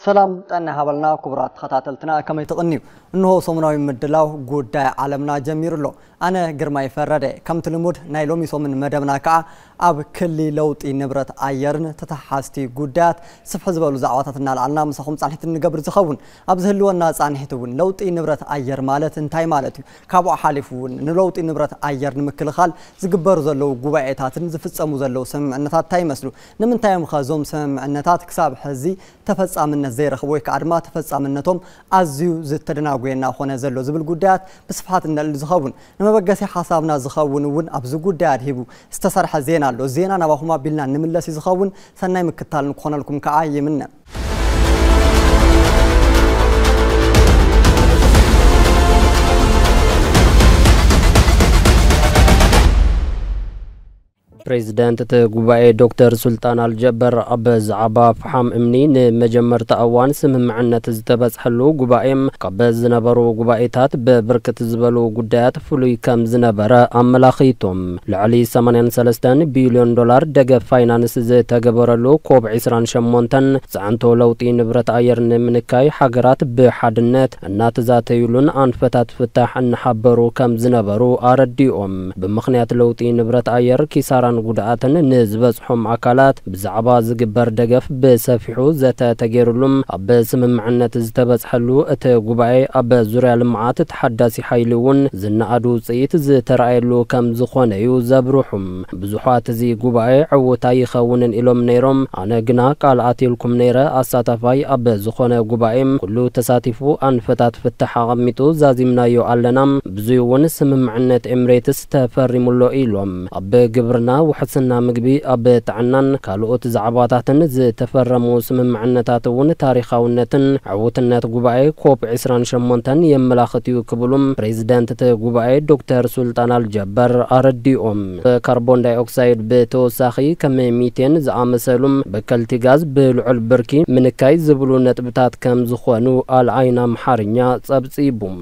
سلام أنا هبلنا كبرات خطاتلتنا كما يتقنيو إنه سومناوي مدلاو غودا عالمنا جمير له أنا جرماي فرده كم تلمود نايلومي سومن مدبنا كا أب كلي لوت نبرة عيرن تتحاستي غودات سفح زبالو زعواتنا لعنا مسخهم صانحت النقبر زخون أبزهلو الناس صانحتون لوت نبرة عير مالت انتاي مالتي كابو حالفون نلوت نبرة عير نمكل خال زقبر زلو قبعتاتن زفتصمو زلو سمعنتات تاي مسلو نمن تاي مخازوم سمعنتات كساب حزي تفتصامن ሓላፍነት ዘይረኽቡ ወይ ከዓ ድማ ተፈፃምነቶም ኣዝዩ ዝተደናጎየና ኮነ ዘሎ ዝብል ጉዳያት ብስፍሓት ንልዕል ዝኸውን ንመበገሲ ሓሳብና ዝኸውን እውን ኣብዚ ጉዳያት ሂቡ ዝተሰርሐ ዜና ኣሎ ዜና ናባኹም ኣቢልና ንምለስ እዩ ዝኸውን ሰናይ ምክታል ንክኾነልኩም ከዓ ይምነ ፕሬዚደንት እቲ ጉባኤ ዶክተር ሱልጣን አልጀበር ብዛዕባ ፍሓም እምኒ ንመጀመርቲ እዋን ስምምዕነት ዝተበጽሐሉ ጉባኤም ካብ ዝነበሩ ጉባኤታት ብብርክት ዝበሉ ጉዳያት ፍሉይ ከም ዝነበረ ኣመላኺቶም ልዕሊ 83 ቢልዮን ዶላር ደገፍ ፋይናንስ ዝተገበረሉ ኮብ 28 ጸዓንቶ ለውጢ ንብረት ኣየር ንምንካይ ሃገራት ብሓድነት እናተዛተዩሉን ኣንፈታት ፍታሕ እናሓበሩ ከም ዝነበሩ ኣረዲኦም ብምኽንያት ለውጢ ንብረት ኣየር ኪሳራ መከራን ጉድኣትን ንዝበጽሖም ኣካላት ብዛዕባ ዝግበር ደገፍ ብሰፊሑ ዘተ ተገይሩሉን ኣብ ስምምዕነት ዝተበጽሐሉ እቲ ጉባኤ ኣብ ዙርያ ልምዓት ተሓዳሲ ሓይሊ እውን ዝነኣዱ ውፅኢት ዝተረኣየሉ ከም ዝኾነ እዩ ዘብርሑም ብዙሓት እዚ ጉባኤ ዕውታ ይኸውንን ኢሎም ነይሮም ኣነ ግና ቃል ኣትልኩም ነይረ ኣሳታፋይ ኣብ ዝኾነ ጉባኤ ኩሉ ተሳቲፉ ኣንፈታት ፍትሕ ኣቐሚጡ ዛዚምናዮ ኣለና ብዙይ እውን ስምምዕነት ኤምሬትስ ተፈሪሙሎ ኢሎም ኣብ ግብርና ውሕስና ምግቢ ኣብ ጥዕናን ካልኦት ዛዕባታትን ዝተፈረሙ ስምምዕነታት እውን ታሪካውነትን ዕውትነት ጉባኤ ኮፕ 28 የመላኽት እዩ ክብሉም ፕሬዚደንት እቲ ጉባኤ ዶክተር ሱልጣን አልጀበር ኣረዲኦም ካርቦን ዳይኦክሳይድ ብተወሳኺ ከም ሚቴን ዝኣመሰሉም በከልቲ ጋዝ ብልዑል ብርኪ ምንካይ ዝብሉ ነጥብታት ከም ዝኾኑ ኣልዓይና ምሓርኛ ጸብጺቡም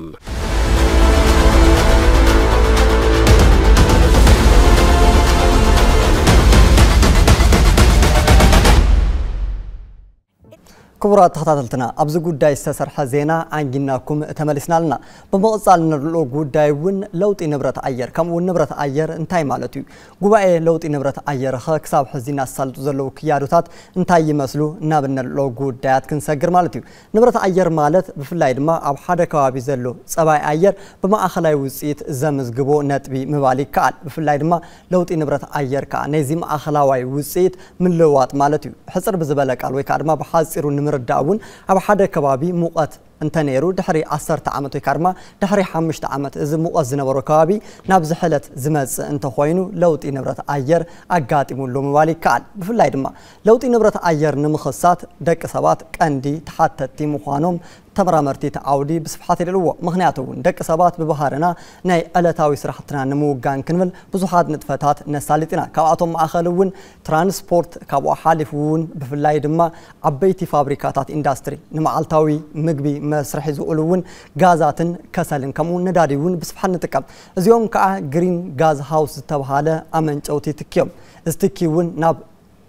ክቡራት ተኸታተልትና ኣብዚ ጉዳይ ዝተሰርሐ ዜና ኣንጊናኩም ተመሊስና ኣለና ብምቕፃል ንርሎ ጉዳይ እውን ለውጢ ንብረት ኣየር ከምኡ ውን ንብረት ኣየር እንታይ ማለት እዩ ጉባኤ ለውጢ ንብረት ኣየር ኸ ክሳብ ሕዚ እናሳልጡ ዘለዉ ክያዶታት እንታይ ይመስሉ ናብ ንርሎ ጉዳያት ክንሰግር ማለት እዩ ንብረት ኣየር ማለት ብፍላይ ድማ ኣብ ሓደ ከባቢ ዘሎ ፀባይ ኣየር ብማእኸላይ ውፅኢት ዘምዝግቦ ነጥቢ ምባል ይከኣል ብፍላይ ድማ ለውጢ ንብረት ኣየር ከዓ ናይዚ ማእኸላዋይ ውፅኢት ምልውዋጥ ማለት እዩ ሕፅር ብዝበለ ቃል ወይ ከዓ ድማ ብሓፂሩ مرد داون أو حدا كبابي موقت أنت نيرو دحري أثر تعمت كارما دحري حمش تعمت إذا موقت زنور كبابي نبز حلت زمز أنت خوينو لو تينبرت أير أجات يقول لهم والي كان بفلايد ما لو تينبرت أير نمخصات دك سبات كندي تحت تيم خانم ተመራመርቲ ተዓውዲ ብስብሓት የደልዎ ምክንያቱ እውን ደቂ ሰባት ብባህርና ናይ ዕለታዊ ስራሕትና ንምውጋን ክንብል ብዙሓት ንጥፈታት ነሳልጥ ኢና ካብኣቶም ማእኸል እውን ትራንስፖርት ካብኡ ሓሊፉ እውን ብፍላይ ድማ ዓበይቲ ፋብሪካታት ኢንዳስትሪ ንመዓልታዊ ምግቢ መስርሒ ዝውዕሉ እውን ጋዛትን ከሰልን ከምኡ ነዳዲ እውን ብስብሓት ንጥቀም እዚኦም ከዓ ግሪን ጋዝ ሃውስ ዝተባሃለ ኣመንጨውቲ ትኪዮም እዚ ትኪ እውን ናብ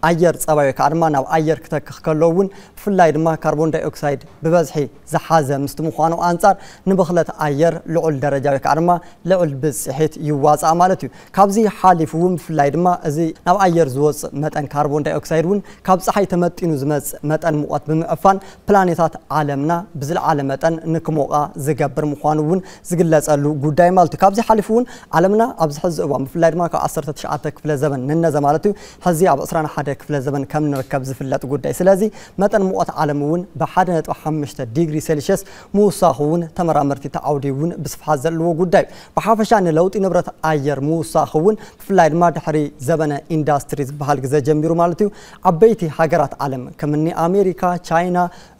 ኣየር ፀባይ ከዓ ድማ ናብ ኣየር ክተክኽ ከሎ እውን ብፍላይ ድማ ካርቦን ዳይኦክሳይድ ብበዝሒ ዝሓዘ ምስ ምዃኑ ኣንጻር ንብክለት ኣየር ልዑል ደረጃ ወይ ከዓ ድማ ልዑል ብፅሒት ይዋፅእ ማለት እዩ ካብዚ ሓሊፉ እውን ብፍላይ ድማ እዚ ናብ ኣየር ዝወፅእ መጠን ካርቦን ዳይኦክሳይድ እውን ካብ ፀሓይ ተመጢኑ ዝመፅእ መጠን ሙቐት ብምዕፋን ፕላኔታት ዓለምና ብዝለዓለ መጠን ንክሞቃ ዝገብር ምዃኑ እውን ዝግለፀሉ ጉዳይ ማለት እዩ ካብዚ ሓሊፉ እውን ዓለምና ኣብዚ ሕዚ እዋን ብፍላይ ድማ ካብ 19 ክፍለ ዘበን ንነዘ ማለት እዩ ሕዚ ኣብ 21 ክፍለ ዘበን ከም ንርከብ ዝፍለጥ ጉዳይ ስለዚ መጠን ሙቐት ዓለም እውን ብ1.5 ዲግሪ ሴልሽስ ምውሳኹ እውን ተመራመርቲ ተዓውዲ እውን ብስፍሓት ዘለዎ ጉዳይ ብሓፈሻ ንለውጢ ንብረት ኣየር ምውሳኽ እውን ብፍላይ ድማ ድሕሪ ዘበነ ኢንዳስትሪ ዝበሃል ግዜ ጀሚሩ ማለት እዩ ዓበይቲ ሃገራት ዓለም ከምኒ ኣሜሪካ ቻይና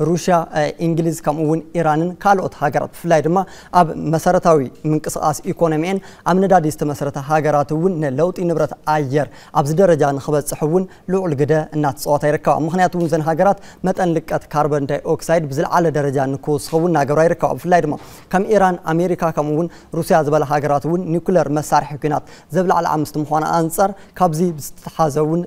ሩሽያ እንግሊዝ ከምኡ እውን ኢራንን ካልኦት ሃገራት ብፍላይ ድማ ኣብ መሰረታዊ ምንቅስቓስ ኢኮኖሚአን ኣብ ነዳዲ ዝተመሰረተ ሃገራት እውን ንለውጢ ንብረት ኣየር ኣብዚ ደረጃ ንክበፅሕ እውን ልዑል ግደ እናተፀወታ ይርከባ ምክንያቱ እውን ዘን ሃገራት متن لکت کربن دی اکساید بزل عال درجه نکوس خون نگرای رکاب فلای دم کم ایران آمریکا کمون روسیه از بالا هاگراتون نیکلر مسار حکنات زبل عال عمستم خوان آنصر کابزی بستحازون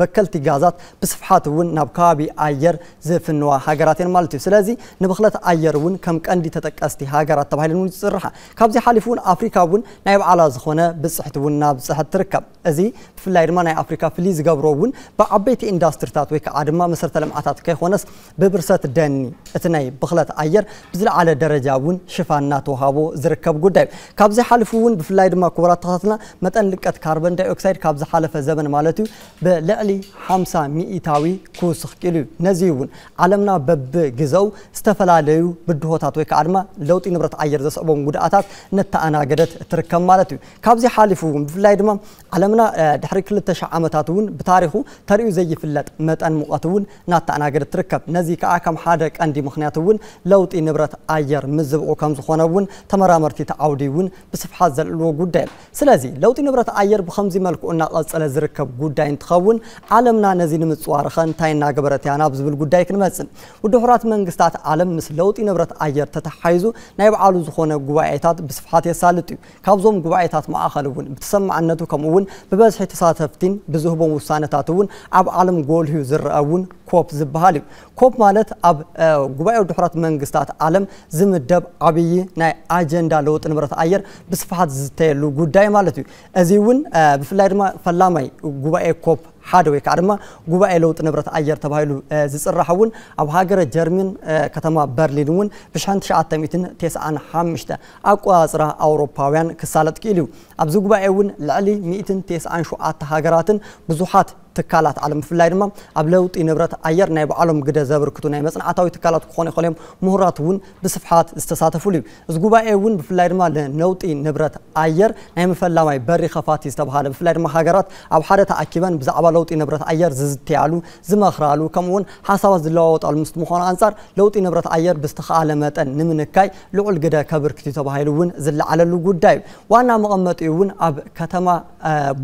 بکلتی گازات بصفحاتون نبکابی آیر زفنوا هاگراتن مالتی سلزی نبخلت آیرون کم کندی تتکستی هاگرات تبایل نوی صرحه کابزی حلفون آفریکاون نیب عال از خونه بصحتون ناب صحت رکاب ازی فلای دم نه آفریکا فلیز گبرون با عبیت اندسترتات ویک عرما مسرتلم عتاد که خون ዝኾነስ ብብርሰት ደኒ እቲ ናይ ብኽለት ኣየር ብዝለዓለ ደረጃ እውን ሽፋን እናተዋሃቦ ዝርከብ ጉዳይ እዩ ካብዚ ሓልፉ እውን ብፍላይ ድማ ክቡራት ተኸታትና መጠን ልቀት ካርበን ዳይኦክሳይድ ካብ ዝሓለፈ ዘመን ማለት እዩ ብልዕሊ 50 ሚኢታዊ ክውስኽ ኪኢሉ እዩ ነዚ እውን ዓለምና በብ ግዘው ዝተፈላለዩ ብድሆታት ወይ ከዓ ድማ ለውጢ ንብረት ኣየር ዘስዕቦም ጉድኣታት ነተኣናገደት ትርከብ ማለት እዩ ካብዚ ሓሊፉ እውን ብፍላይ ድማ ዓለምና ድሕሪ 2000 ዓመታት እውን ብታሪኹ ተሪኡ ዘይፍለጥ መጠን ሙቐት እውን ናተኣናገደት ትርከብ ነዚ ከዓ ከም ሓደ ቀንዲ ምክንያት እውን ለውጢ ንብረት ኣየር ምዝብዑ ከም ዝኾነ እውን ተመራመርቲ ተዓውዲ እውን ብስፍሓት ዘልዕልዎ ጉዳይ ስለዚ ለውጢ ንብረት ኣየር ብከምዚ መልክዑ እናቐፀለ ዝርከብ ጉዳይ እንትኸውን ዓለምና ነዚ ንምፅዋርኸ እንታይ እናገበረት እያ ናብ ዝብል ጉዳይ ክንመፅእ ውድ ሕራት መንግስታት ዓለም ምስ ለውጢ ንብረት ኣየር ተተሓሒዙ ናይ በዓሉ ዝኾነ ጉባኤታት ብስፍሓት የሳልጥ እዩ ካብዞም ጉባኤታት ማእኸል እውን ብተሰማዕነቱ ከምኡ እውን ብበዝሒ ተሳተፍቲን ብዝህቦም ውሳነታት እውን ኣብ ዓለም ጎልህዩ ዝረአ እውን ኮፕ ዝበሃል እዩ ኮፕ ማለት ኣብ ጉባኤ ድሕረት መንግስታት ዓለም ዝምደብ ዓብይ ናይ ኣጀንዳ ለውጢ ንብረት ኣየር ብስፋሓት ዝተየሉ ጉዳይ ማለት እዩ እዚ እውን ብፍላይ ድማ ፈላማይ ጉባኤ ኮፕ ሓደ ወይ ከዓ ድማ ጉባኤ ለውጢ ንብረት ኣየር ተባሂሉ ዝፅራሕ እውን ኣብ ሃገረ ጀርመን ከተማ በርሊን እውን ብ1995 ኣቆፃፅራ ኣውሮፓውያን ክሳለጥ ክኢሉ እዩ ኣብዚ ጉባኤ እውን ልዕሊ 197 ሃገራትን ብዙሓት ትካላት ዓለም ብፍላይ ድማ ኣብ ለውጢ ንብረት ኣየር ናይ ባዕሎም ግደ ዘብርክቱ ናይ መፅናዕታዊ ትካላት ክኾኑ ይኽእሉ እዮም ምሁራት እውን ብስፍሓት ዝተሳተፉሉ እዩ እዚ ጉባኤ እውን ብፍላይ ድማ ንነውጢ ንብረት ኣየር ናይ ምፈላማይ በሪ ከፋቲ ዝተባሃለ ብፍላይ ድማ ሃገራት ኣብ ሓደ ተኣኪበን ብዛዕባ ለውጢ ንብረት ኣየር ዝዝትያሉ ዝመኽራሉ ከምኡውን ሓሳባት ዝለዋወጣሉ ምስ ምዃኑ ኣንጻር ለውጢ ንብረት ኣየር ብዝተኸኣለ መጠን ንምንካይ ልዑል ግደ ከብርክት እዩ ተባሂሉ እውን ዝለዓለሉ ጉዳይ እዩ ዋና መቐመጢ እውን ኣብ ከተማ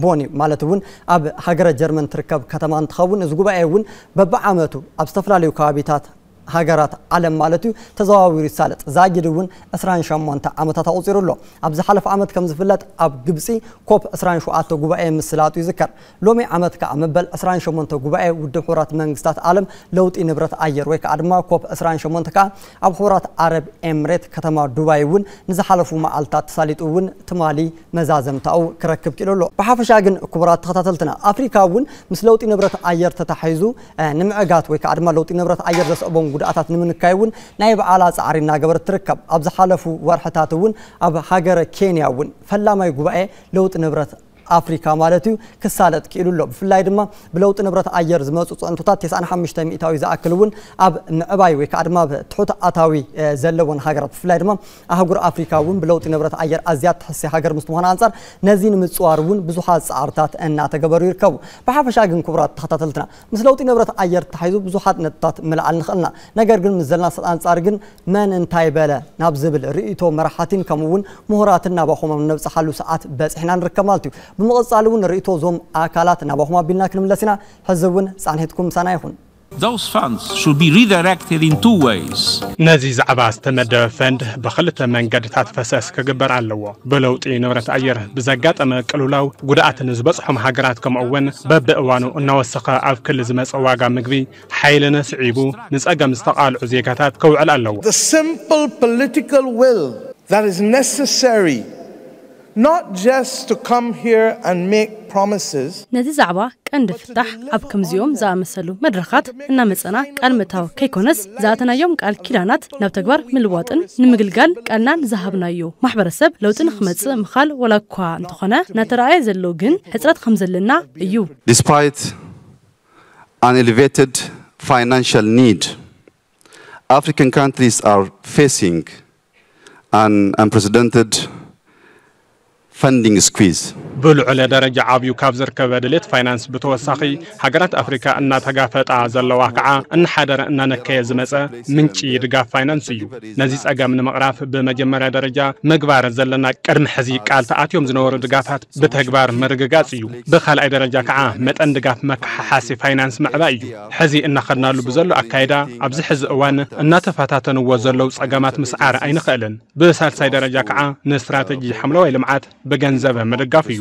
ቦን እዩ ማለት እውን ኣብ ሃገረ ጀርመን ትርከብ ዝርከብ ከተማ እንትኸውን እዚ ጉባኤ እውን በብዓመቱ ኣብ ዝተፈላለዩ ከባቢታት ሃገራት ዓለም ማለት እዩ ተዘዋዊሩ ይሳለጥ ዛጊድ እውን 28 ዓመታት ኣቑፂሩ ኣሎ ኣብዚ ሓለፈ ዓመት ከም ዝፍለጥ ኣብ ግብፂ ኮፕ 27 ጉባኤ ምስላጡ ይዝከር ሎሚ ዓመት ከዓ መበል 28 ጉባኤ ውድብ ሕቡራት መንግስታት ዓለም ለውጢ ንብረት ኣየር ወይ ከዓ ድማ ኮፕ 28 ከዓ ኣብ ሕቡራት ዓረብ ኤምሬት ከተማ ዱባይ እውን ንዝሓለፉ መዓልታት ተሳሊጡ እውን ትማሊ መዛዘምታኡ ክረክብ ኪኢሉ ኣሎ ብሓፈሻ ግን ክቡራት ተኸታተልትና ኣፍሪካ እውን ምስ ለውጢ ንብረት ኣየር ተታሒዙ ንምዕጋት ወይ ከዓ ድማ ለውጢ ንብረት ኣየር ዘስዕቦም ጉድኣታት ንምንካይ እውን ናይ በዓላ ፃዕሪ እናገበረት ትርከብ ኣብ ዝሓለፉ ወርሕታት እውን ኣብ ሃገረ ኬንያ እውን ፈላማይ ጉባኤ ለውጢ ንብረት ኣፍሪካ ማለት እዩ ክሳለጥ ክኢሉ ኣሎ ብፍላይ ድማ ብለውጢ ንብረት ኣየር ዝመፁ ፀንቶታት 95 ሚእታዊ ዝኣክል እውን ኣብ ምዕባይ ወይ ከዓ ድማ ትሑት ኣታዊ ዘለዎን ሃገራት ብፍላይ ድማ ኣህጉር ኣፍሪካ እውን ብለውጢ ንብረት ኣየር ኣዝያ ትሕሰ ሃገር ምስ ምዃኑ አንፃር ነዚ ንምፅዋር እውን ብዙሓት ፃዕርታት እናተገበሩ ይርከቡ ብሓፈሻ ግን ክቡራት ተኸታተልትና ምስ ለውጢ ንብረት ኣየር ተታሒዙ ብዙሓት ነጥብታት ምልዓል ንኽእልና ነገር ግን ምስ ዘለና አንፃር ግን መን እንታይ በለ ናብ ዝብል ርእቶ መራሓትን ከምኡ እውን ምሁራትን ናባኹሞም ነብፅሓሉ ሰዓት በፂሕና ንርከብ ማለት እዩ ብምቕፃል እውን ንርእቶ ዞም ኣካላት ናባኹም ኣቢልና ክንምለስ ኢና ሕዚ እውን ፃንሒትኩም Those funds should be redirected in two ways. ነዚ ዛዕባ ዝተመደበ ፈንድ ብክልተ መንገድታት ፈሰስ ክግበር ኣለዎ ብለውጢ ንብረት ኣየር ብዘጋጠመ ቅልውላው ጉድኣት ንዝበፅሖም ሃገራት ከምኡውን በብእዋኑ እናወሰኸ ኣብ ክሊ ዝመፀ ዋጋ ምግቢ ሓይሊ ነስዒቡ ንፀገም ዝተቃልዑ ዜጋታት ከውዕል ኣለዎ not just to come here and make promises ነዚ ዛዕባ ቀንዲ ፍታሕ ኣብ ከምዚኦም ዝኣመሰሉ መድረኻት እናመፀና ቃል ምእታው ከይኮነስ ዝኣተናዮም ቃል ኪዳናት ናብ ተግባር ምልዋጥን ንምግልጋል ቃልናን ዝሃብናዮ ማሕበረሰብ ለውጢ ንክመፅእ ምኻል ወላ እኳ እንተኾነ እናተረኣየ ዘሎ ግን ሕፅረት ከም ዘለና እዩ an elevated financial need African countries are facing an unprecedented funding squeeze. ብልዑለ ደረጃ ዓብዩ ካብ ዝርከበ ድሌት ፋይናንስ ብተወሳኺ ሃገራት ኣፍሪካ እናተጋፈጣ ዘለዋ ከዓ እናሓደረ እናነከየ ዝመፀ ምንጪ ድጋፍ ፋይናንስ እዩ ነዚ ጸገም ንምቕራፍ ብመጀመርያ ደረጃ ምግባር ዘለና ቅድሚ ሕዚ ቃል ተኣትዮም ዝነበሩ ድጋፋት ብተግባር ምርግጋጽ እዩ ብኻልኣይ ደረጃ ከዓ መጠን ድጋፍ መካሓሓሲ ፋይናንስ ምዕባ እዩ ሕዚ እናኸድናሉ ብዘሎ ኣካይዳ ኣብዚ ሕዚ እዋን እናተፈታተንዎ ዘለው ጸገማት ምስዓር ኣይንኽእልን ብሳልሳይ ደረጃ ከዓ ንስትራተጂ ሓምለዋይ ልምዓት ብገንዘበ ምድጋፍ እዩ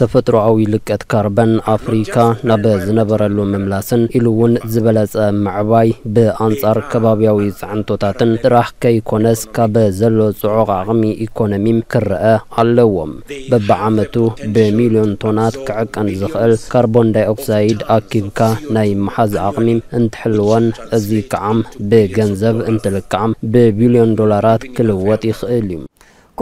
ተፈጥሮኣዊ ልቀት ካርበን ኣፍሪካ ናብ ዝነበረሉ ምምላስን ኢሉ እውን ዝበለጸ ምዕባይ ብኣንጻር ከባብያዊ ጻዕንቶታትን ጥራሕ ከይኮነስ ካብ ዘሎ ጽዑቕ ኣቕሚ ኢኮኖሚ ክርአ ኣለዎም በብዓመቱ ብሚልዮን ቶናት ክዕቀን ዝኽእል ካርቦን ዳይኦክሳይድ ኣኪብካ ናይ መሓዝ ኣቕሚ እንትሕልወን እዚ ከዓም ብገንዘብ እንትልክዓም ብቢልዮን ዶላራት ክልወጥ ይኽእል እዩ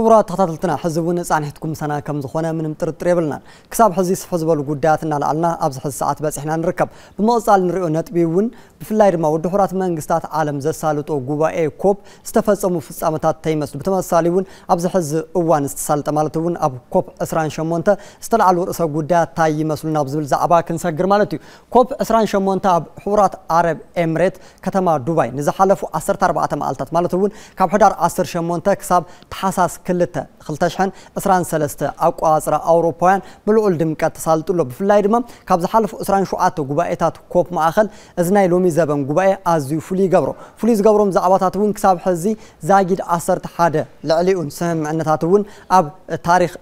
ክቡራት ተኸታተልትና ሕዚ እውን ፃንሒትኩም ሰና ከም ዝኾነ ምንም ጥርጥር የብልናን ክሳብ ሕዚ ስፍሕ ዝበሉ ጉዳያት እናላኣልና ኣብዚ ሕዚ ሰዓት በፂሕና ንርከብ ብምቕፃል ንሪኦ ነጥቢ እውን ብፍላይ ድማ ወዲ ሕራት መንግስታት ዓለም ዘሳልጦ ጉባኤ ኮፕ ዝተፈፀሙ ፍፃመታት ተይመስሉ ብተመሳሊ እውን ኣብዚ ሕዚ እዋን ዝተሳልጠ ማለት እውን ኣብ ኮፕ 28 ዝተለዓሉ ርእሰ ጉዳያት እንታይ ናብ ዝብል ዛዕባ ክንሰግር ማለት እዩ ኮፕ 28 ኣብ ሕቡራት ዓረብ ኤምሬት ከተማ ዱባይ ንዝሓለፉ 14 መዓልታት ማለት እውን ካብ ሕዳር 18 ክሳብ ተሓሳስ ክልተ 213 ኣቋፅራ ኣውሮፓውያን ብልዑል ድምቀት ተሳልጡ ኣሎ ብፍላይ ድማ ካብ ዝሓለፉ 27 ጉባኤታት ኮፕ ማእኸል እዚ ናይ ሎሚ ዘበን ጉባኤ ኣዝዩ ፍሉይ ይገብሮ ፍሉይ ዝገብሮም ዛዕባታት እውን ክሳብ ሕዚ ዛጊድ 11 ልዕሊኡን ስምምዕነታት እውን ኣብ ታሪክ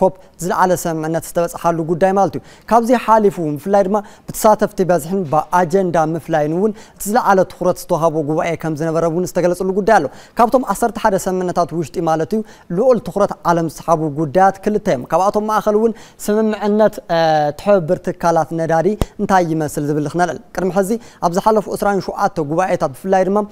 ኮፕ زلعلا سم أن تستبس حالو قد دايما لتو كابزي حالفون فلايد ما بتساتف تبازحن با أجندا مفلاينون تزلعلا تخورت ستوهابو قواء كم زنوربون استقلس اللو قد دالو كابتم أسر تحادة سم أن تاتوشت إما لتو لول تخورت عالم صحابو قد دات كل تيم كابتم ما أخلون سمم أن تحب ارتكالات نداري نتايي ما سلز بلخنا كرم حزي أبزي حالف أسران شوقاتو قواء تاب فلايد ما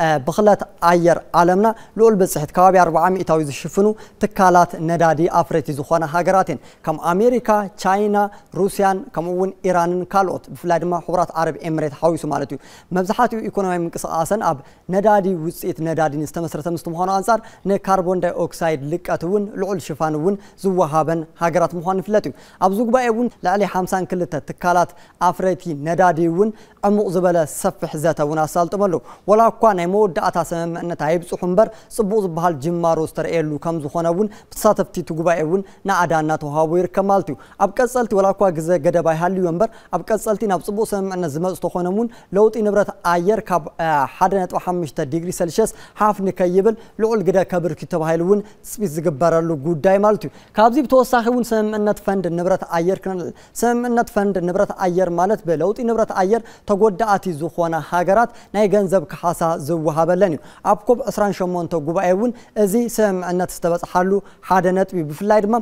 بخلات عير عالمنا لول بسحت كابي أربعامي إتاويز شفنو تكالات نداري أفريتي زخوانا هاجرات كم أمريكا، تشاينا، روسيا، كم ون إيران كالوت بفلادما حورات عرب إمارات حويس مالتو مبزحاتو إيكونومي من قصاصا أب ندادي وسيت ندادي نستمر تمستم هون أنصار نكربون داي أكسيد لكاتون لعل شفانون زوهابن هاجرات مهان فلتو أبزوج بايون لعلي حمسان كل تكالات أفريتي نداديون عمق زبالة سفح ذاته وناسالت ملو ولا كان يمود أتى سمم أن تعيب سحنبر صبوز بهالجمار وستر إيلو كم زخناون بتصادف تي تجوبايون نعد ዳናተው ሃዊር ከማልቱ ኣብ ቀጸልቲ ወላኳ ግዘ ገደባይ ሃልዩ እምበር ኣብ ቀጸልቲ ናብ ጽቡቕ ስምምዕነት ዝመጽ ተኾነ እውን ለውጢ ንብረት ኣየር ካብ 1.5 ዲግሪ ሴልሽስ ሃፍ ንከይብል ልዑል ግደ ከብርኪ ተባሂሉ እውን ትፅቢት ዝግበረሉ ጉዳይ ማለት እዩ ካብዚ ብተወሳኺ እውን ስምምዕነት ፈንድ ንብረት ኣየር ክንልዕል ስምምዕነት ፈንድ ንብረት ኣየር ማለት ብለውጢ ንብረት ኣየር ተጎዳእቲ ዝኾነ ሃገራት ናይ ገንዘብ ክሓሳ ዝወሃበለን እዩ ኣብ ኮብ 28 ጉባኤ እውን እዚ ስምምዕነት ዝተበፅሓሉ ሓደ ነጥቢ ብፍላይ ድማ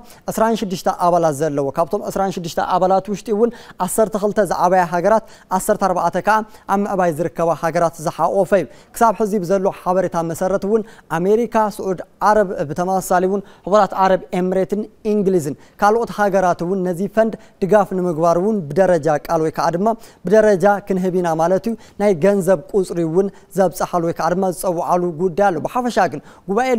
16 ኣባላት ዘለዎ ካብቶም 26 ኣባላት ውሽጢ እውን 12 ዝዓበያ ሃገራት 14 ከዓ ኣብ ምዕባይ ዝርከባ ሃገራት ዝሓቆፈ እዩ ክሳብ ሕዚ ብዘሎ ሓበሬታ መሰረት እውን ኣሜሪካ ስዑድ ዓረብ ብተመሳሳሊ እውን ሕቡራት ዓረብ ኤምሬትን እንግሊዝን ካልኦት ሃገራት እውን ነዚ ፈንድ ድጋፍ ንምግባር እውን ብደረጃ ቃል ወይ ከዓ ድማ ብደረጃ ክንህቢና ማለት እዩ ናይ ገንዘብ ቁፅሪ እውን ዘብፅሓሉ ወይ ከዓ ድማ ዝፀውዓሉ ጉዳይ ኣሎ ብሓፈሻ ግን ጉባኤ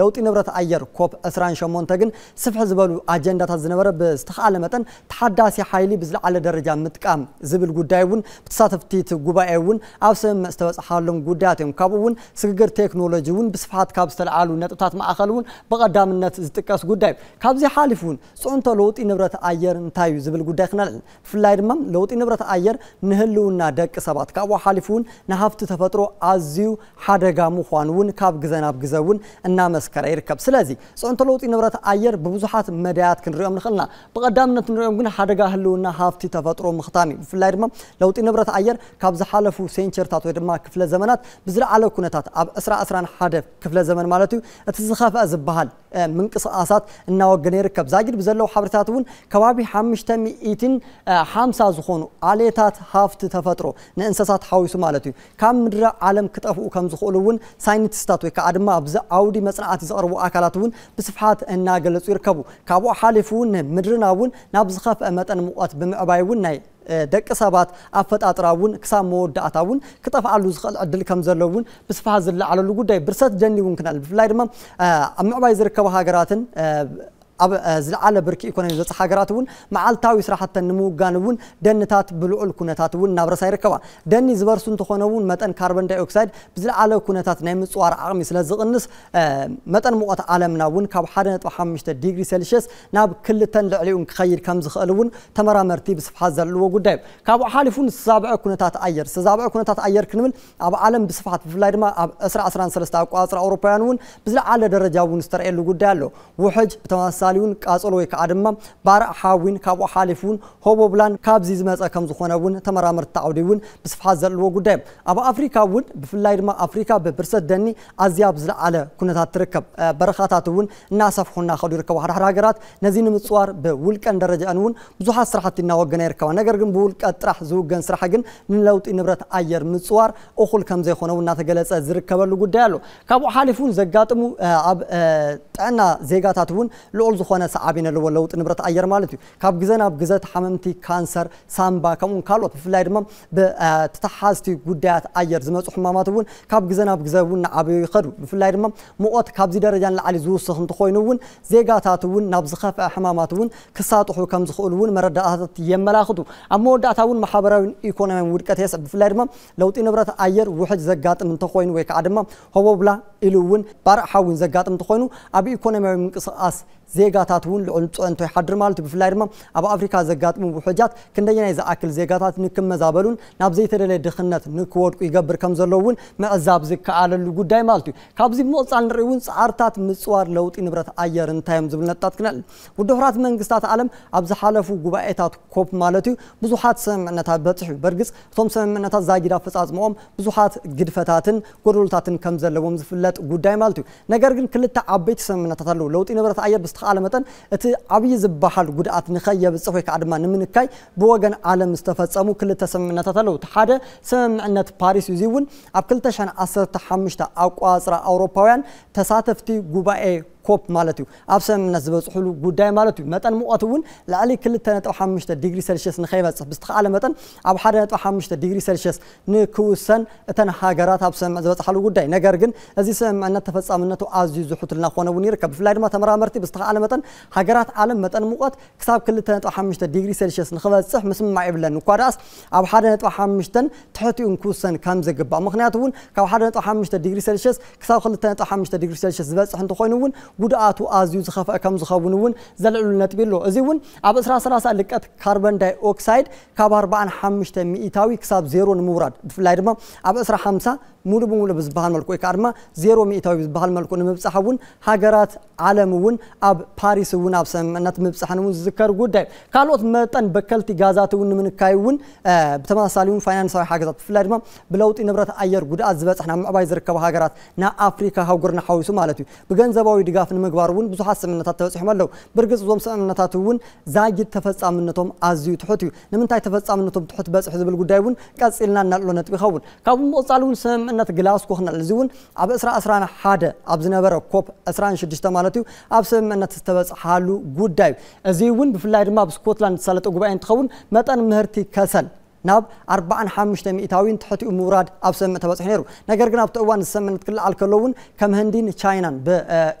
ለውጢ ንብረት ኣየር ኮፕ 28 ግን ስፍሕ ዝበሉ ዝተፈላለዩ ኣጀንዳታት ዝነበረ ብዝተኸኣለ መጠን ተሓዳሲ ሓይሊ ብዝለዓለ ደረጃ ምጥቃም ዝብል ጉዳይ እውን ብተሳተፍቲ እቲ ጉባኤ እውን ኣብ ስምምዕ ዝተበፅሓሎም ጉዳያት እዮም ካብኡ እውን ስግግር ቴክኖሎጂ እውን ብስፋሓት ካብ ዝተለዓሉ ነጥብታት ማእኸል እውን ብቐዳምነት ዝጥቀስ ጉዳይ እዩ ካብዚ ሓሊፍ እውን ፅዑንቶ ለውጢ ንብረት ኣየር እንታይ እዩ ዝብል ጉዳይ ክነልዕል ብፍላይ ድማ ለውጢ ንብረት ኣየር ንህልውና ደቂ ሰባት ካብኡ ሓሊፉ እውን ንሃብቲ ተፈጥሮ ኣዝዩ ሓደጋ ምዃኑ እውን ካብ ግዜ ናብ ግዜ እውን እናመስከረ ይርከብ ስለዚ ፅዑንቶ ለውጢ ንብረት ኣየር ብብዙሓት مدات كن ريوم نخلنا بقى دامنا تنريوم قلنا حرقا هلونا هافتي تفاترو مخطاني في اللي رمم لو تنبرت عير كابز حالفو سينشر تاتو يرما كفلة زمنات بزرع على كونتات عب أسرع أسرع حادف كفلة زمن مالتو اتزخاف أزبهال من قصة آسات إنه جنير كابز عجر بزرلو حبرتاتون كوابي حمشتامي إيتين حامسا زخونو عليتات هافتي تفاترو نانساسات حاويسو مالتو كام مدرع عالم كتافو كم زخولوون ساينتستاتو كعدما بزا أودي مسرعات زقربو أكالاتوون بصفحات إنه جلسو يركبو كاب ካብኡ ሓሊፉ ንምድርናውን ናብ ዝኸፍአ መጠን ሙቐት ብምዕባይ እውን ናይ ደቂ ሰባት ኣፈጣጥራ እውን ክሳብ መወዳእታ እውን ክጠፍኣሉ ዝኽእል ዕድል ከም ዘሎ እውን ብስፋሓ ዝለዓለሉ ጉዳይ ብርሰት ደኒ እውን ክናል ብፍላይ ድማ ኣብ ምዕባይ ዝርከቡ ሃገራትን ኣብ ዝለዓለ ብርኪ ኢኮኖሚ ዝበፅሓ ሃገራት እውን መዓልታዊ ስራሕተን ንምውጋን እውን ደንታት ብልዑል ኩነታት እውን እናብረሳ ይርከባ ደኒ ዝበርሱ እንተኾነ እውን መጠን ካርቦን ዳይኦክሳይድ ብዝለዓለ ኩነታት ናይ ምፅዋር ዓቕሚ ስለ ዝቕንስ መጠን ሙቐት ዓለምና እውን ካብ 1.5 ዲግሪ ሴልሽስ ናብ ክልተን ልዕሊኡን ክኸይድ ከም ዝኽእል እውን ተመራመርቲ ብስፍሓት ዘለዎ ጉዳይ እዩ ካብኡ ሓሊፉ ዝተዛብዐ ኩነታት ኣየር ዝተዛብዐ ኩነታት ኣየር ክንብል ኣብ ዓለም ብስፍሓት ብፍላይ ድማ ኣብ 2013 ኣቋፅራ ኣውሮፓውያን እውን ብዝለዓለ ደረጃ እውን ዝተርኤሉ ጉዳይ ኣሎ ውሕጅ ብተመሳ ምሳሌውን ቃጸሎ ወይ ከዓ ድማ ባርእ ሓዊን ካብኡ ሓሊፉ ሆቦብላን ካብዚ ዝመፀ ከም ዝኾነ እውን ተመራምርቲ ዓውዲ እውን ብስፍሓት ዘለዎ ጉዳይ ኣብ ኣፍሪካ እውን ብፍላይ ድማ ኣፍሪካ ብብርሰት ደኒ ኣዝያ ብዝለዓለ ኩነታት ትርከብ በረኻታት እውን እናሰፍሑና ከዱ ይርከቡ ሓደሓደ ሃገራት ነዚ ንምፅዋር ብውልቀን ደረጃአን እውን ብዙሓት ስራሕቲ እናወገና ይርከባ ነገር ግን ብውልቀ ጥራሕ ዝውገን ስራሕ ግን ንለውጢ ንብረት ኣየር ምፅዋር እኹል ከም ዘይኮነ እውን እናተገለፀ ዝርከበሉ ጉዳይ ኣሎ ካብኡ ሓሊፉ እውን ዘጋጥሙ ኣብ ጥዕና ዜጋታት እውን ልዑል ካብ ዝኾነ ሰዓብ ኢና ኣለዎ ለውጢ ንብረት ኣየር ማለት እዩ ካብ ግዜ ናብ ግዜ ተሓመምቲ ካንሰር ሳምባ ከምኡውን ካልኦት ብፍላይ ድማ ብተተሓዝቲ ጉዳያት ኣየር ዝመፁ ሕማማት እውን ካብ ግዜ ናብ ግዜ እውን ንዓበዩ ይኸዱ ብፍላይ ድማ ሙቐት ካብዚ ደረጃ ንላዕሊ ዝውስኽ እንተኮይኑ እውን ዜጋታት እውን ናብ ዝኸፍአ ሕማማት እውን ክሳጥሑ ከም ዝኽእሉ እውን መረዳእታት የመላኽቱ ኣብ መወዳእታ እውን ማሕበራዊን ኢኮኖሚያዊ ውድቀት የስዕ ብፍላይ ድማ ለውጢ ንብረት ኣየር ውሕጅ ዘጋጥም እንተኮይኑ ወይ ከዓ ድማ ሆቦብላ ኢሉ እውን ባርእ ሓዊን ዘጋጥም እንተኮይኑ ኣብ ኢኮኖሚያዊ ምንቅስቃስ زيجاتات ون لعنت أنتو حدر مالت بفلايرما أبا أفريقيا زجات من بحجات كنا جينا إذا أكل زيجاتات نكمل مزابلون نبزي ترى لدخنة نكوار يجبر كم زلون مع الزاب زك على الوجود داي مالتو كابزي موت عن ريون سعرتات مسوار لوت إن برات أيرن تايم زبلنا تاتكنال ودهرات من قصات عالم أبز حلفو جبائتات كوب مالتو بزوحات سمعنتها بتح برجس ثم سمعنتها زاجرا فساز مقام بزوحات جدفتاتن قرولتاتن كم زلون زفلت وجود داي مالتو نجرجن كل تعبيت سمعنتها لو لوت إن برات أير بستقال بزحل متن ات عبيز بحال قد اتنخي يبصفك عدما نمنكاي بوغن عالم استفاد سامو كل تسمينة تلو تحادة سمينة باريس يزيون اب كل تشان اصر تحمشتا او قاصرة اوروباوين تساتفتي قبائي ኮፕ ማለት እዩ ኣብ ሰምምነት ዝበፅሕሉ ጉዳይ ማለት እዩ መጠን ሙቐት እውን ላዕሊ 2.5 ዲግሪ ሴልሽስ ንኸይበፅሕ ብዝተኸኣለ መጠን ኣብ 1.5 ዲግሪ ሴልሽስ ንክውሰን እተን ሃገራት ኣብ ስምምዕ ዝበፅሓሉ ጉዳይ ነገር ግን እዚ ስምምዕነት ተፈፃምነቱ ኣዝዩ ዝሑትልና ክኾነ እውን ይርከብ ብፍላይ ድማ ተመራመርቲ ብዝተኸኣለ መጠን ሃገራት ዓለም መጠን ሙቐት ክሳብ 2.5 ዲግሪ ሴልሽስ ንክበፅሕ ምስማዕ ይብለን እኳ ደኣስ ኣብ 1.5 ትሕቲኡ ንክውሰን ከም ዝግባእ ምክንያቱ እውን ካብ 1.5 ዲግሪ ሴልሽስ ክሳብ 2.5 ዲግሪ ሴልሽስ ዝበፅሕ እንተኮይኑ እውን ጉድኣቱ ኣዝዩ ዝኸፍአ ከም ዝኸውን እውን ዘለዕሉ ነጥቢ ኣሎ እዚ እውን ኣብ 2030 ልቀት ካርበን ዳይ ኦክሳይድ ካብ 45 ሚእታዊ ክሳብ ዜሮ ንምውራድ ብፍላይ ድማ ኣብ 2050 ሙሉእ ብሙሉእ ብዝበሃል መልክዑ ወይ ከዓ ድማ ዜሮ ሚእታዊ ብዝበሃል መልክዑ ንምብፃሕ እውን ሃገራት ዓለም እውን ኣብ ፓሪስ እውን ኣብ ስምምዕነት ምብፃሕን እውን ዝዝከር ጉዳይ ካልኦት መጠን በከልቲ ጋዛት እውን ንምንካይ እውን ብተመሳሳሊ እውን ፋይናንሳዊ ሓገዛት ብፍላይ ድማ ብለውጢ ንብረት ኣየር ጉድኣት ዝበፅሕ ናብ ምዕባይ ዝርከባ ሃገራት ናብ ኣፍሪካ ሃጉርና ሓዊሱ ማለት እዩ ብገንዘባዊ ድጋፍ مزخرف نمجبار ون بزح سن نتاتو صحيح ملو برجز زوم سن نتاتو ون زاج تفز عم نتوم عزي تحطيو نمن تاي تفز عم نتوم تحط بس حزب الجداي ون كاس إلنا نلو نت بخون كابون مصالون سن نت جلاس كوخنا لزون عب أسرع أسرع حادة عب زنابر كوب أسرع شدش تمالتيو عب سن نت تفز حالو جداي أزي ون بفلاير ما بسكوتلاند سالت أجوبة انتخون متان مهرتي كاسل ناب أربعة حامش تميتاوين تحت أمورات أبسم متبصح نيرو نجر جنا بتوان السمن كل الكلون كم هندين تشاينا ب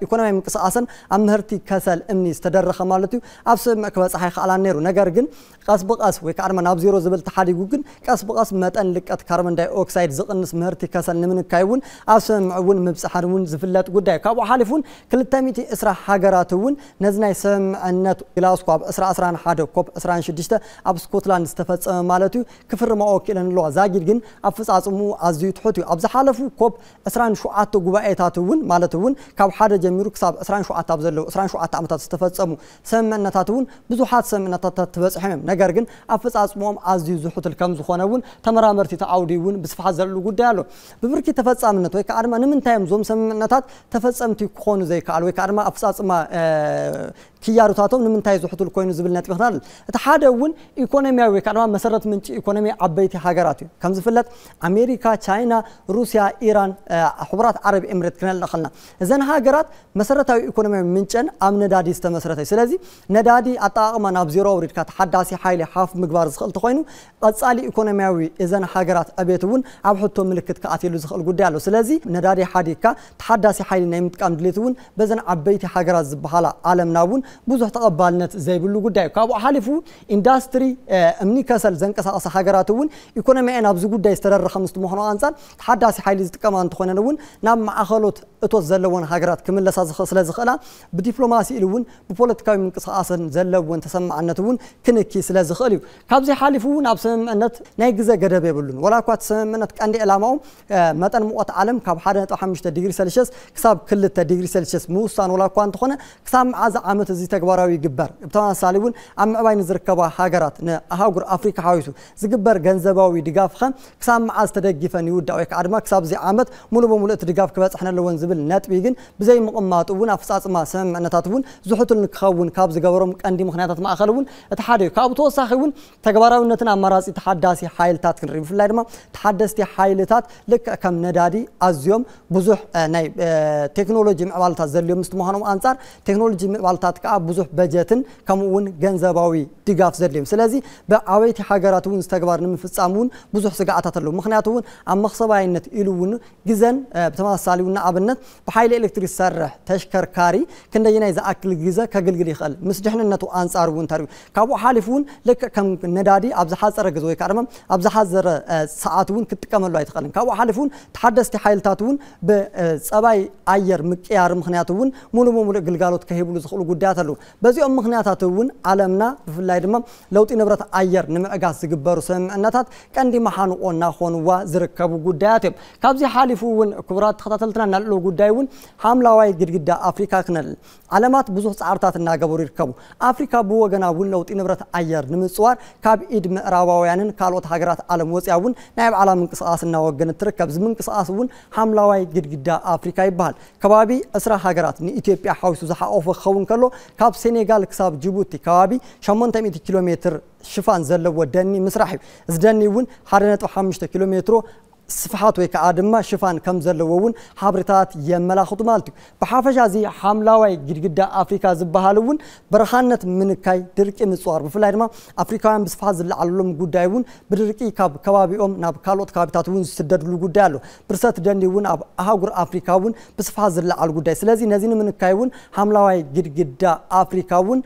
إيكونومي من قصة أصلا أمهرتي كسل أمني استدر خمالتي أبسم كبس حي خال نيرو نجر جن قص بقص ويكارم ناب زيرو زبل تحدي جوجن قص بقص متأن لك أتكارمن داي أوكسيد زقن سمهرتي كسل نمن كايون أبسم عون مبس حرمون زفلات قد داي كابو حالفون كل تميتي إسرع حجراتون نزنا يسم النت إلى أسقاب إسرع أسرع حادو كوب أسرع شدشته أبسكوتلاند استفدت مالتي ክፍርምኦ ክእለን ኣለዋ ዛጊድ ግን ኣብ ፍፃፅሙ ኣዝዩ ትሑት እዩ ኣብ ዝሓለፉ ኮብ 27 ጉባኤታት እውን ማለት እውን ካብ ሓደ ጀሚሩ ክሳብ 27 ኣብ ዘለዉ 27 ዓመታት ዝተፈፀሙ ስምምዕነታት እውን ብዙሓት ስምምዕነታት ትበፅሖም እዮም ነገር ግን ኣብ ፍፃፅሞኦም ኣዝዩ ዝሑትል ከም ዝኾነ እውን ተመራመርቲ ተዓውዲ እውን ብስፋሓት ዘለሉ ጉዳይ ኣሎ ብብርኪ ተፈፃምነት ወይ ከዓ ድማ ንምንታይ እዮም እዞም ስምምዕነታት ተፈፀምቲ ክኾኑ ዘይከኣል ወይ ከዓ ድማ ኣብ ፍፃፅማ خياراتهم من تايز حط الكوين زبل نت بخلال اتحاد أول إقonomي أو كلام مسرت من إقonomي عبيت حجاراتي كم زفلت أمريكا تشاينا روسيا إيران حبرات عرب إمارات كنا دخلنا زين حجارات مسرت أو إقonomي منشن أم ندادي است مسرت هاي سلازي ندادي أتاقم أنا بزيرة وريد كات حد داسي حالي حاف مقبار زخل تقوينو أتسألي إقonomي أو زين حجارات أبيت أول أبو حطوا ملكة كأثير زخل قدالو سلازي ندادي حديكا تحد داسي حالي نيمت كام دليتون بزن عبيت حجارات زبحالا عالم ناون ብዙሕ ተቐባልነት ዘይብሉ ጉዳይ እዩ ካብኡ ሓሊፉ ኢንዳስትሪ እምኒ ከሰል ዘንቀሳቐሰ ሃገራት እውን ኢኮኖሚአን ኣብዚ ጉዳይ ዝተደረኸ ምስ ምዃኑ ኣንፃር ተሓዳሲ ሓይሊ ዝጥቀማ እንትኾነን እውን ናብ ማእኸሎት እቶት ዘለዎን ሃገራት ክምለሳ ስለ ዝኽእላ ብዲፕሎማሲ ኢሉ እውን ብፖለቲካዊ ምንቅስቓስን ዘለዎን ተሰማዕነት እውን ክንኪ ስለ ዝኽእል እዩ ካብዚ ሓሊፉ እውን ኣብ ስምምዕነት ናይ ግዜ ገደብ የብሉን ወላ እኳ እቲ ስምምዕነት ቀንዲ ዕላማኡ መጠን ሙቐት ዓለም ካብ 1.5 ዲግሪ ሴልሽስ ክሳብ 2 ዲግሪ ሴልሽስ ምውሳን ወላ እኳ እንተኾነ ክሳብ መዓዝ ዓመት እዚ ተግባራዊ ይግበር ብተመሳሳሊ እውን ኣብ ምዕባይን ዝርከባ ሃገራት ንኣህጉር ኣፍሪካ ሓዊሱ ዝግበር ገንዘባዊ ድጋፍ ኸ ክሳብ መዓዝ ተደጊፈን ይውዳእ ወይ ከዓ ድማ ክሳብዚ ዓመት ሙሉእ ብሙሉእ እቲ ድጋፍ ክበፅሐን ኣለዎን ዝብል ነጥቢ ግን ብዘይ ምቕማጡ እውን ኣፈፃፅማ ስምምዕነታት እውን ዝሕቱል ንክኸውን ካብ ዝገበሮም ቀንዲ ምክንያታት ማእኸል እውን እቲ ሓደ እዩ ካብኡ ተወሳኺ እውን ተግባራዊነትን ኣማራፂ ተሓዳሲ ሓይልታት ክንርኢ ብፍላይ ድማ ተሓደስቲ ሓይልታት ልክዕ ከም ነዳዲ ኣዝዮም ብዙሕ ናይ ቴክኖሎጂ ምዕባልታት ዘድልዮም ምስ ምዃኖም ኣንጻር ቴክኖሎጂ ምዕባልታት ካብ ብዙሕ በጀትን ከምኡ እውን ገንዘባዊ ድጋፍ ዘድልዮም ስለዚ ብዓበይቲ ሃገራት እውን ዝተግባር ንምፍፃም እውን ብዙሕ ስጋኣታት ኣለዉ ምክንያቱ እውን ኣብ መክሰባይነት ኢሉ እውን ግዘን ብተመሳሳሊ እውን ንኣብነት ብሓይሊ ኤሌክትሪክ ዝሰርሕ ተሽከርካሪ ክንደየናይ ዝኣክል ግዘ ከግልግል ይኽእል ምስ ድሕንነቱ ኣንጻር እውን እንተሪዩ ካብኡ ሓሊፉ እውን ልክዕ ከም ነዳዲ ኣብ ዝሓፀረ ግዘ ወይ ከዓ ድማ ኣብ ዝሓዘረ ሰዓት እውን ክትጥቀመሉ ኣይትኽእልን ካብኡ ሓሊፉ እውን ተሓደስቲ ሓይልታት እውን ብፀባይ ኣየር ምቅያር ምክንያቱ እውን ሙሉእ ብሙሉእ ግልጋሎት ከሂብሉ ዝኽእሉ ጉዳያት ምክንያት ኣለዉ በዚኦም ምክንያታት እውን ዓለምና ብፍላይ ድማ ለውጢ ንብረት ኣየር ንምዕጋዝ ዝግበሩ ስምምዕነታት ቀንዲ መሓንቆ እናኾንዋ ዝርከቡ ጉዳያት እዮም ካብዚ ሓሊፉ እውን ክቡራት ተኸታተልትና እናልዕሉ ጉዳይ እውን ሓምላዋይ ግድግዳ ኣፍሪካ ክነልዕል ዓለማት ብዙሕ ፃዕርታት እናገበሩ ይርከቡ ኣፍሪካ ብወገና እውን ለውጢ ንብረት ኣየር ንምፅዋር ካብ ኢድ ምዕራባውያንን ካልኦት ሃገራት ዓለም ወፅያ እውን ናይ ባዕላ ምንቅስቃስ እናወገነ ትርከብ እዚ ምንቅስቃስ እውን ሓምላዋይ ግድግዳ ኣፍሪካ ይበሃል ከባቢ እስራ ሃገራት ንኢትዮጵያ ሓዊሱ ዝሓቆፈ ክኸውን ከሎ ካብ ሴኔጋል ክሳብ ጅቡቲ ከባቢ 800 ኪሎ ሜትር ሽፋን ዘለዎ ደኒ ምስራሕ እዩ እዚ ደኒ እውን 1.5 ኪሎ ሜትሮ ስፍሓት ወይ ከዓ ድማ ሽፋን ከም ዘለዎ እውን ሓበሬታት የመላኽቱ ማለት እዩ ብሓፈሻ እዚ ሓምላዋይ ግድግዳ ኣፍሪካ ዝበሃል እውን በረኻነት ምንካይ ድርቂ ምፅዋር ብፍላይ ድማ ኣፍሪካውያን ብስፍሓት ዝለዓለሎም ጉዳይ እውን ብድርቂ ካብ ከባቢኦም ናብ ካልኦት ከባቢታት እውን ዝስደድሉ ጉዳይ ኣሎ ብርሰት ደንዲ እውን ኣብ ኣህጉር ኣፍሪካ እውን ብስፍሓት ዝለዓል ጉዳይ ስለዚ ነዚ ንምንካይ እውን ሓምላዋይ ግድግዳ ኣፍሪካ እውን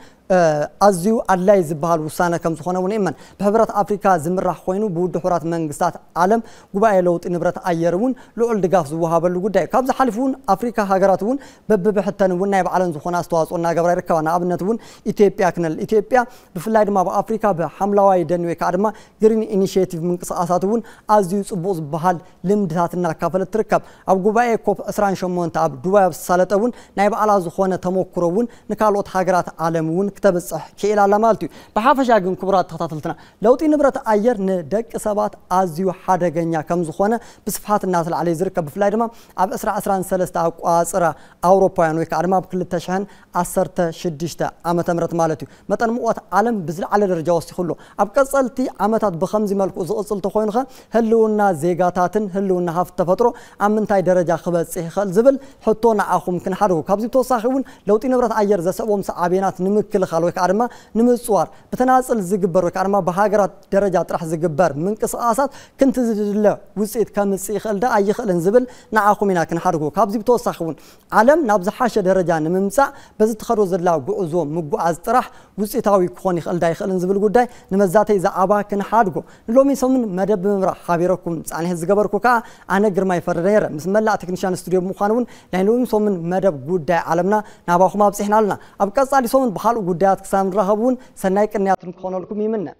ኣዝዩ ኣድላይ ዝበሃል ውሳነ ከም ዝኾነ እውን እመን ብሕብረት ኣፍሪካ ዝምራሕ ኮይኑ ብውድ ሕራት መንግስታት ዓለም ጉባኤ ለውጢ ንብረት ኣየር እውን ልዑል ድጋፍ ዝወሃበሉ ጉዳይ እዩ ካብዚ ሓሊፉ እውን ኣፍሪካ ሃገራት እውን በብብሕተን እውን ናይ ባዕለን ዝኾነ ኣስተዋፅኦ እናገብራ ይርከባ ንኣብነት እውን ኢትዮጵያ ክንል ኢትዮጵያ ብፍላይ ድማ ብኣፍሪካ ብሓምለዋይ ደኒ ወይ ከዓ ድማ ግሪን ኢኒሽቲቭ ምንቅስቃሳት እውን ኣዝዩ ፅቡቅ ዝበሃል ልምድታት እናካፈለት ትርከብ ኣብ ጉባኤ ኮፕ 28 ኣብ ዱባይ ኣብ ዝሳለጠ እውን ናይ ባዕላ ዝኾነ ተመክሮ እውን ንካልኦት ሃገራት ዓለም እውን كتبصح كيلا لا مالتي بحافشا غن كبرات تخاتلتنا لوطي نبرت اير ندق سبات ازيو حدغنيا كم زخونه بصفحات الناس العلي زرك بفلاي دما اب اسرا اسرا انسلست اقوا اصرا اوروبيان يعني ويك ارما بكل تشحن اثرت شدشتا امت امرت مالتي متن موات عالم بزل على درجه وسط كله اب قصلتي امتات بخمز ملكو زقصلت خوينخه هلونا زيغاتاتن هلونا هفت تفطرو امنتاي درجه خبصي خل زبل حطونا اخو ممكن حرو كابزي توصاخون لوطي نبرت اير زسبوم سابينات نمكل مكلخال ويك أرما نمسوار بتناسل زجبر ويك أرما بهاجرة درجة راح زجبر من قص أسات كنت زجلا وسيت كم سيخل ده أي خل نزبل نعاقو منا كن حرقو كابزي بتوصخون عالم نبز حاشة درجة نمسع بس تخرج لا بقزوم مقو أزترح ውፅኢታዊ ክኾን ይኽእል ዳ ይኽእልን ዝብል ጉዳይ ንመዛተይ ዝኣባክን ክንሓድጎ ንሎሚ ሰሙን መደብ ብምምራቕ ሓቢረኩም ፃኒሕ ዝገበርኩ ከዓ ኣነ ግርማ ይፈረደ ነረ ምስ መላእ ቴክኒሽን ስቱድዮ ብምኳን እውን ናይ ሎሚ ሰሙን መደብ ጉዳይ ዓለምና ናባኹም ኣብፅሕና ኣለና ኣብ ቀፃሊ ሰሙን ብካልእ ጉዳያት ክሳብ ንራኸብ እውን ሰናይ ቅንያትን ክኾነልኩም ይምነ